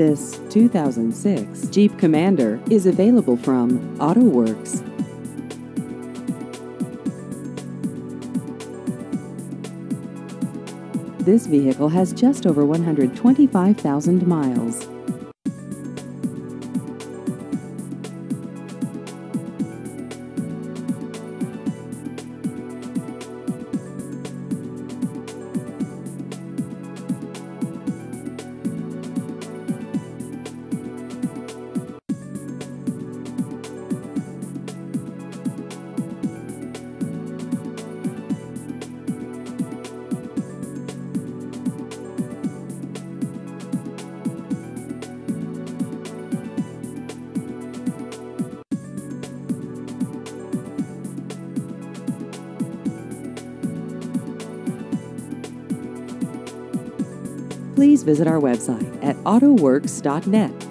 This 2006 Jeep Commander is available from Autowerkz. This vehicle has just over 125,000 miles. Please visit our website at autowerkz.net